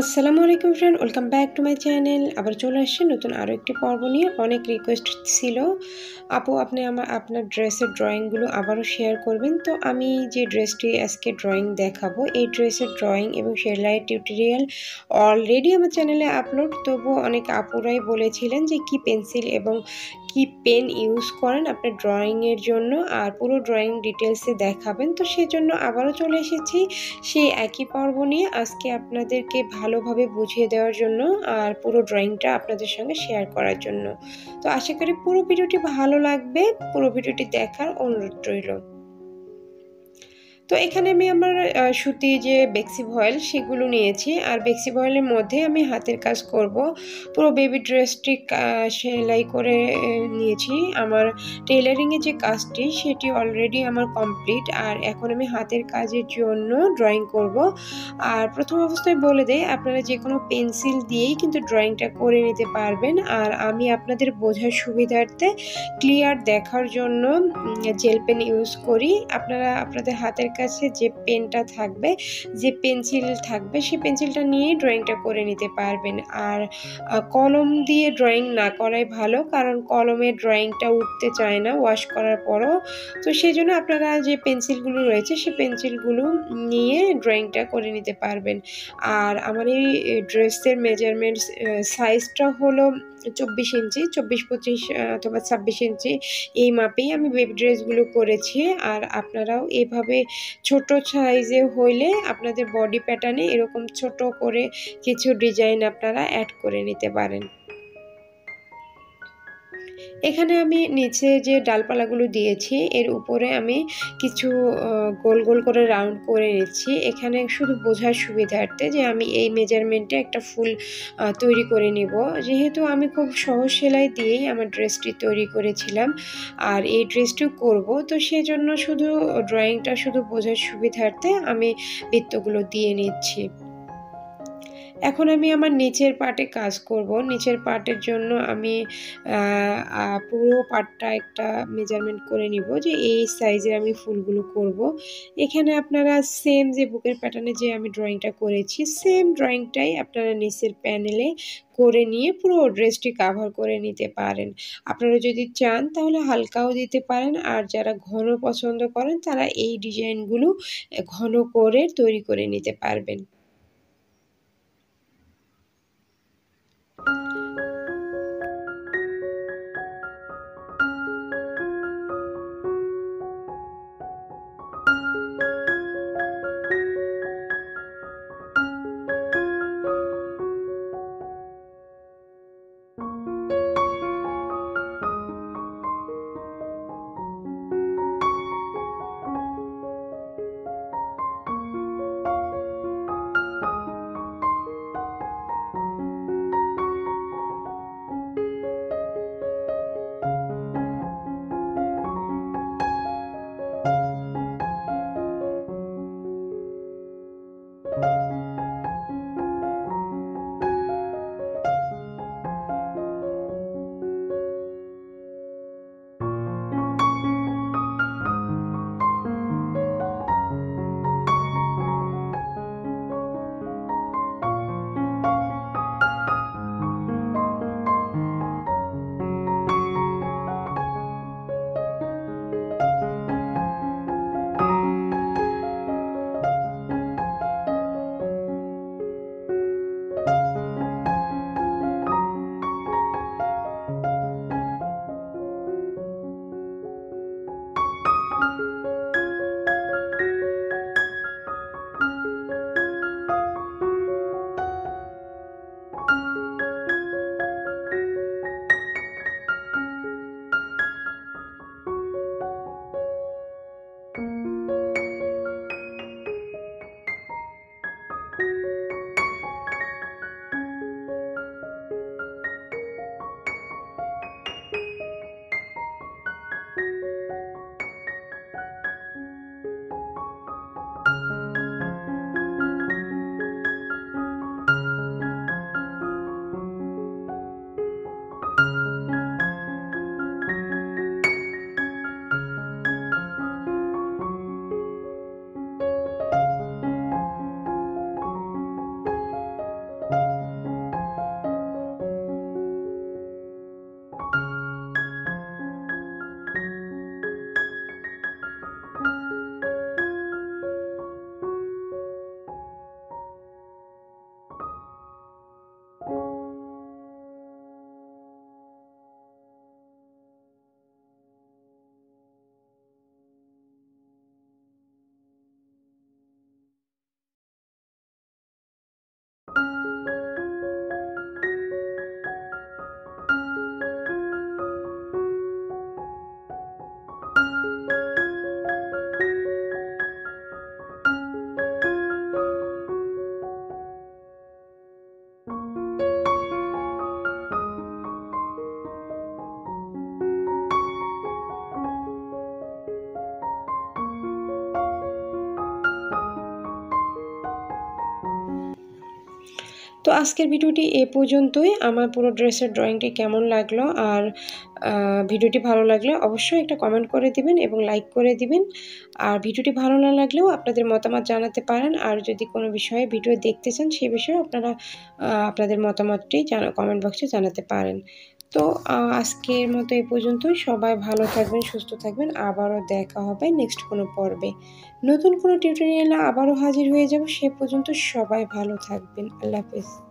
আসসালামু আলাইকুম friend welcome back to my channel আবার চলে আসছে নতুন আরও একটি পর্ব নিয়ে। অনেক রিকোয়েস্ট ছিল। আপু, আপনি আমার, আপনার ড্রেসের ড্রয়িংগুলো আবারও শেয়ার করবেন। তো আমি যে ড্রেসটি আজকে ড্রয়িং দেখাবো, এই ড্রেসের ড্রয়িং এবং সেলাই টিউটোরিয়াল অলরেডি আমার চ্যানেলে আপলোড তবুও অনেক আপুরাই বলেছিলেন যে কি পেন্সিল এবং কি পেন ইউজ করেন আপনার ড্রয়িংয়ের জন্য। আর পুরো ড্রয়িং ডিটেলসে দেখাবেন। তো সেজন্য আবারও চলে এসেছি সেই একই পর্ব নিয়ে। আজকে আপনাদেরকে ভালোভাবে বুঝিয়ে দেওয়ার জন্য আর পুরো ড্রয়িংটা আপনাদের সঙ্গে শেয়ার করার জন্য। তো আশা করি পুরো ভিডিওটি ভালো লাগবে। পুরো ভিডিওটি দেখার অনুরোধ রইল। তো এখানে আমি আমার সুতি যে বেক্সি ভয়েল সেগুলো নিয়েছি। আর বেক্সি ভয়েলের মধ্যে আমি হাতের কাজ করব। পুরো বেবি ড্রেসটি সেলাই করে নিয়েছি। আমার টেলারিংয়ের যে কাজটি সেটি অলরেডি আমার কমপ্লিট আর এখন আমি হাতের কাজের জন্য ড্রয়িং করব। আর প্রথম অবস্থায় বলে দেয় আপনারা যে কোনো পেন্সিল দিয়েই কিন্তু ড্রয়িংটা করে নিতে পারবেন। আর আমি আপনাদের বোঝার সুবিধার্থে ক্লিয়ার দেখার জন্য জেল পেন ইউজ করি। আপনারা আপনাদের হাতের কাছে যে পেনটা থাকবে, যে পেন্সিল থাকবে, সেই পেন্সিলটা নিয়েই ড্রয়িংটা করে নিতে পারবেন। আর কলম দিয়ে ড্রয়িং না করাই ভালো, কারণ কলমে ড্রয়িংটা উঠতে চায় না, ওয়াশ করার পরও। তো সেই জন্য আপনারা যে পেন্সিলগুলো রয়েছে, সেই পেন্সিলগুলো নিয়ে ড্রয়িংটা করে নিতে পারবেন। আর আমার এই ড্রেসের মেজারমেন্ট সাইজটা হলো চব্বিশ ইঞ্চি, চব্বিশ পঁচিশ অথবা ছাব্বিশ ইঞ্চি এই মাপেই আমি বেবি ড্রেসগুলো করেছি। আর আপনারাও এভাবে ছোট সাইজে হইলে আপনাদের বডি প্যাটার্নে এরকম ছোট করে কিছু ডিজাইন আপনারা অ্যাড করে নিতে পারেন। এখানে আমি নিচে যে ডালপালাগুলো দিয়েছি, এর উপরে আমি কিছু গোল গোল করে রাউন্ড করে নিচ্ছি। এখানে শুধু বোঝার সুবিধার্থে যে আমি এই মেজারমেন্টে একটা ফুল তৈরি করে নিব। যেহেতু আমি খুব সহজ সেলাই দিয়েই আমার ড্রেসটি তৈরি করেছিলাম আর এই ড্রেসটিও করব, তো সেজন্য শুধু ড্রয়িংটা শুধু বোঝার সুবিধার্থে আমি বৃত্তগুলো দিয়ে নিচ্ছি। এখন আমি আমার নিচের পার্টে কাজ করব। নিচের পার্টের জন্য আমি পুরো পার্টটা একটা মেজারমেন্ট করে নিব যে এই সাইজের আমি ফুলগুলো করব। এখানে আপনারা সেম যে বুকের প্যাটার্নে যে আমি ড্রয়িংটা করেছি সেম ড্রয়িংটাই আপনারা নিচের প্যানেলে করে নিয়ে পুরো ড্রেসটি কাভার করে নিতে পারেন। আপনারা যদি চান তাহলে হালকাও দিতে পারেন, আর যারা ঘন পছন্দ করেন তারা এই ডিজাইনগুলো ঘন করে তৈরি করে নিতে পারবেন। তো আজকের ভিডিওটি এ পর্যন্তই। আমার পুরো ড্রেসের ড্রয়িংটি কেমন লাগল আর ভিডিওটি ভালো লাগলে অবশ্যই একটা কমেন্ট করে দিবেন এবং লাইক করে দিবেন। আর ভিডিওটি ভালো না লাগলেও আপনাদের মতামত জানাতে পারেন। আর যদি কোনো বিষয়ে ভিডিও দেখতে চান সেই বিষয়ে আপনারা আপনাদের মতামতটি জানা কমেন্ট বক্সে জানাতে পারেন। তো আজকের মতো এ পর্যন্তই। সবাই ভালো থাকবেন, সুস্থ থাকবেন। আবারও দেখা হবে নেক্সট কোনো পর্বে। নতুন কোনো টিউটোরিয়ালে আবারও হাজির হয়ে যাব। সে পর্যন্ত সবাই ভালো থাকবেন। আল্লাহ হাফিজ।